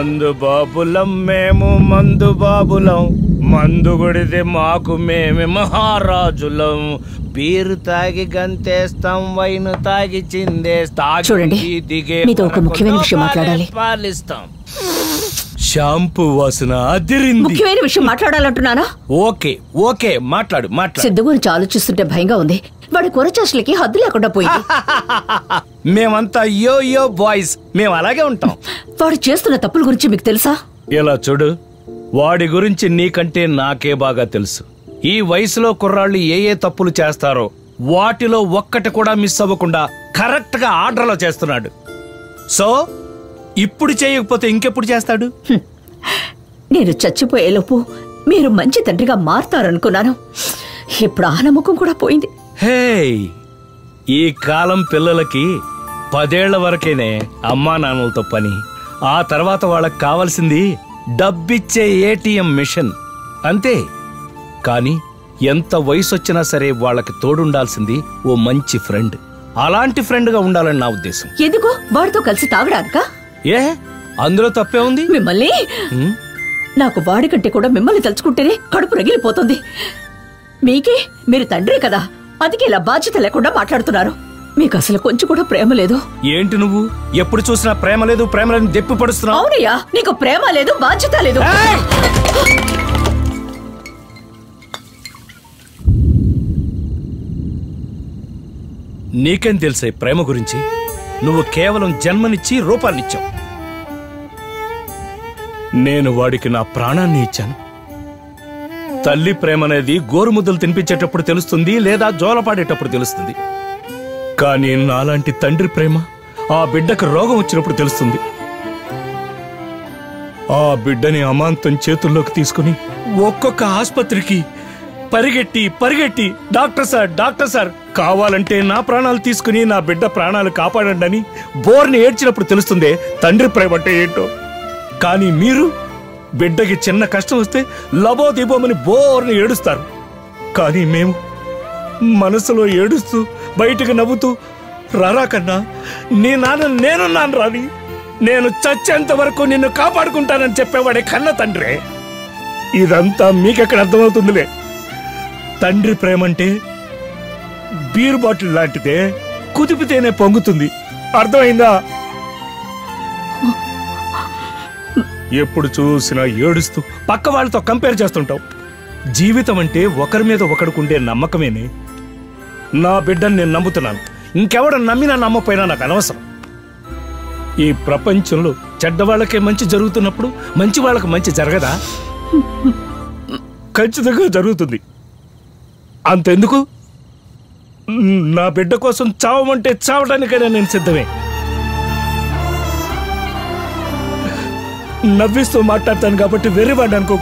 మందు బాబులం మేము మందు బాబులం. మందు కొడితే మాకు మేమే మహారాజులం. బీరు తాగి గంతేస్తాం వైన్ తాగి చిందేస్తాం. చూడండి, మీతో ఒక ముఖ్యమైన విషయం మాట్లాడాలి. పాలిస్తాం. షాంపూ వాసన అదిరింది. ముఖ్యమైన విషయం మాట్లాడాలంటున్నానా? ఓకే ఓకే మాట్లాడు మాట్లాడు. సిద్ధు గురించి ఆలోచిస్తుంటే భయంగా ఉంది. వాడి కూరచాషలకి హద్దు లేకుండా పోయింది. మేమంతా యో యో బాయ్స్ మేము అలాగే ఉంటాం. వాడు చేస్తున్న తప్పుల గురించి మీకు తెలుసా? ఇలా చూడు వాడి గురించి నీకంటే నాకే బాగా తెలుసు. ఈ వయసులో కుర్రాళ్ళు ఏ ఏ తప్పులు చేస్తారో వాటిలో ఒక్కటి కూడా మిస్ అవ్వకుండా కరెక్ట్గా ఆర్డర్లో చేస్తున్నాడు. సో ఇప్పుడు చేయకపోతే ఇంకెప్పుడు చేస్తాడు? నేను చచ్చిపోయేలోపు మీరు మంచి తండ్రిగా మారతారనుకున్నాను. ఇప్పుడు ఆ నమ్మకం కూడా పోయింది. హే ఈ కాలం పిల్లలకి పదేళ్ళ వరకేనే అమ్మా నాన్నలతో పని. ఆ తర్వాత వాళ్ళకి కావాల్సింది డబ్బిచ్చే ఏటీఎం మిషన్. అంతే. కానీ ఎంత వయసు వచ్చినా సరే వాళ్ళకి తోడుండాల్సింది ఓ మంచి ఫ్రెండ్. అలాంటి ఫ్రెండ్గా ఉండాలని నా ఉద్దేశం. ఎందుకు? వాడితో కలిసి తాగడానికా? ఏ? అందులో తప్పే ఉంది? మిమ్మల్ని? నాకు వాడి కంటే కూడా మిమ్మల్ని తలుచుకుంటేనే కడుపు రగిలిపోతుంది. మీకే మీరు తండ్రే కదా. అందుకే ఇలా బాధ్యత లేకుండా మాట్లాడుతున్నారు. మీకు అసలు కొంచెం కూడా ప్రేమ లేదు. ఏంటి నువ్వు? ఎప్పుడు చూసినా ప్రేమ లేదు ప్రేమ లేదని దెప్పి పడుస్తున్నావు? అవునయ్యా నీకు ప్రేమ లేదు బాధ్యత లేదు. నీకేం తెలుసే ప్రేమ గురించి? నువ్వు కేవలం జన్మనిచ్చి రూపాన్నిచ్చావు. నేను వాడికి నా ప్రాణాన్ని ఇచ్చాను. తల్లి ప్రేమ అనేది గోరుముద్దలు తినిపించేటప్పుడు తెలుస్తుంది లేదా జోలపాడేటప్పుడు తెలుస్తుంది. కానీ నాలాంటి తండ్రి ప్రేమ ఆ బిడ్డకు రోగం వచ్చినప్పుడు తెలుస్తుంది. ఆ బిడ్డని అమాంతం చేతుల్లోకి తీసుకుని ఒక్కొక్క ఆసుపత్రికి పరిగెట్టి పరిగెట్టి డాక్టర్ సార్ డాక్టర్ సార్ కావాలంటే నా ప్రాణాలు తీసుకుని నా బిడ్డ ప్రాణాలు కాపాడండి అని బోర్ని ఏడ్చినప్పుడు తెలుస్తుందే తండ్రి ప్రేమ అంటే ఏంటో. కానీ మీరు బిడ్డకి చిన్న కష్టం వస్తే లబోదిబోమని బోర్ని ఏడుస్తారు. కానీ మేము మనసులో ఏడుస్తూ బయటకు నవ్వుతూ రారా కన్నా నీ నాన్న నేనున్నాను రాని నేను చచ్చేంత వరకు నిన్ను కాపాడుకుంటానని చెప్పేవాడే కన్న తండ్రే. ఇదంతా మీకెక్కడ అర్థమవుతుందిలే. తండ్రి ప్రేమంటే బీర్ బాటిల్ లాంటిదే కుదిపితేనే పొంగుతుంది. అర్థమైందా? ఎప్పుడు చూసినా ఏడుస్తూ పక్క వాళ్ళతో కంపేర్ చేస్తుంటావు. జీవితం అంటే ఒకరి మీద ఒకడుకుండే నమ్మకమేనే నా బిడ్డని నేను నమ్ముతున్నాను. ఇంకెవడ నమ్మినా నమ్మపోయినా నాకు అనవసరం. ఈ ప్రపంచంలో చెడ్డవాళ్ళకే మంచి జరుగుతున్నప్పుడు మంచి వాళ్ళకి మంచి జరగదా? ఖచ్చితంగా జరుగుతుంది. అంతెందుకు? నా బిడ్డ కోసం చావమంటే చావడానికైనా నేను సిద్ధమే. నవ్విస్తూ మాట్లాడతాను కాబట్టి వెర్రివాడు అనుకో.